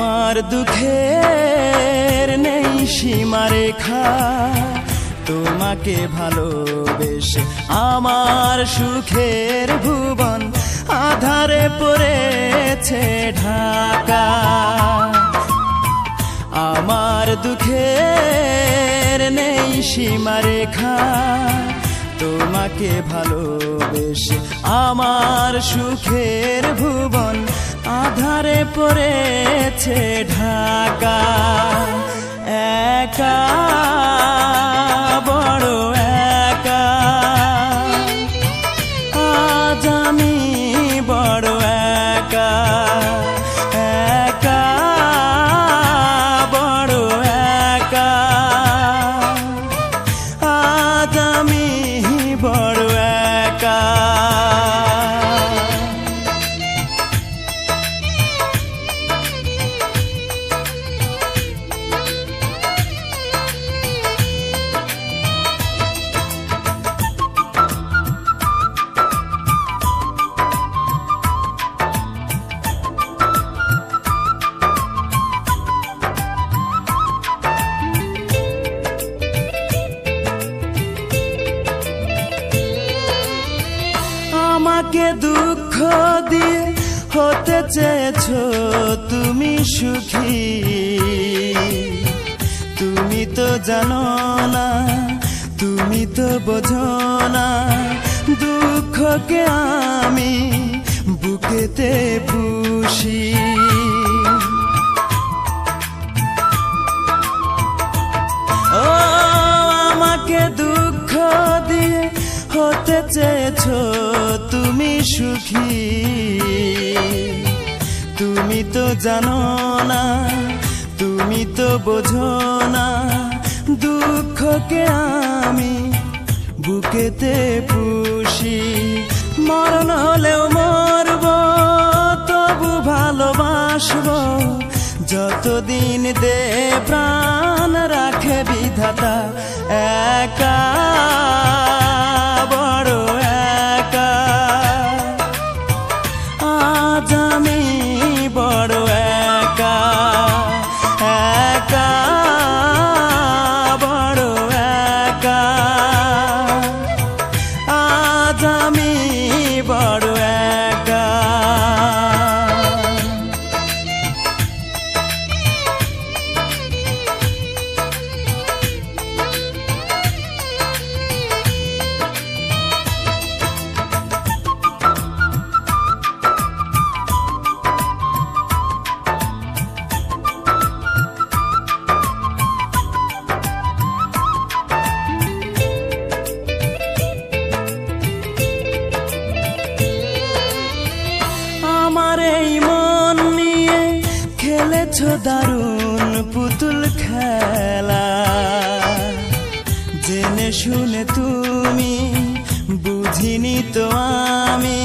আমার দুঃখের নেই সীমারেখা তোমাকে ভালোবেসে আমার সুখের ভুবন আধারে পড়েছে ঢাকা। আমার দুঃখের নেই সীমারেখা তোমাকে ভালোবেসে আমার সুখের ভুবন আধারে পড়েছে ঢাকা, একা, বড় একা। আজ আমি বড় একা একা, বড় একা। আজ আমি বড় দুঃখ দিয়ে হতে চেয়েছ তুমি সুখী। তুমি তো জানো না, তুমি তো বোঝো না দুঃখকে আমি বুকেতে পুষি। ও, আমাকে দুঃখ দিয়ে হতে চেয়েছ তুমি সুখী। তুমি তো জানো না, তুমি তো বোঝো না দুঃখকে আমি বুকেতে পুষি। মরণ হলেও মরব, তবু ভালোবাসবো। যতদিন দে প্রাণ রাখে বিধাতা, একা খেলেছ দারুণ পুতুল খেলা। জেনে শুনে তুমি বুঝিনি তো আমি।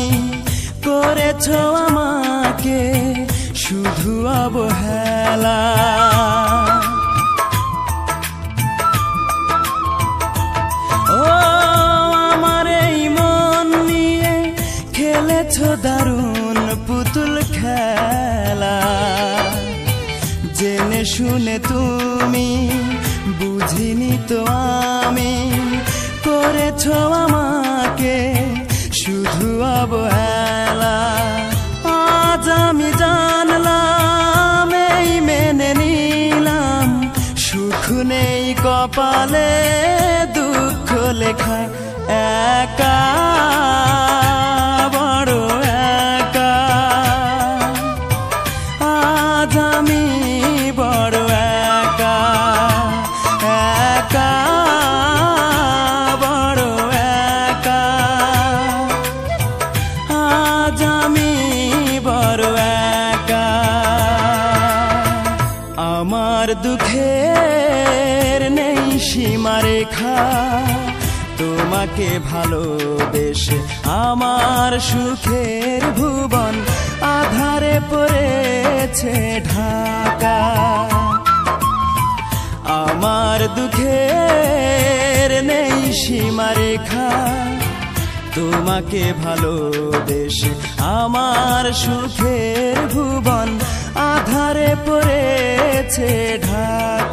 করেছ আমাকে শুধু অবহেলা। শুনে তুমি, বুঝিনি তো আমি। করেছ আমাকে শুধু অবহেলা। আজ আমি জানলাম, এই মেনে নিলাম। সুখ নেই কপালে, দুঃখ লেখা একা। আমার দুঃখের নেই সীমারেখা। তোমাকে ভালোবেসে আমার সুখের ভুবন আধারে পড়েছে ঢাকা। আমার দুঃখের নেই সীমারেখা। তোমাকে ভালোবেসে আমার সুখের আধারে পড়েছে ঢাক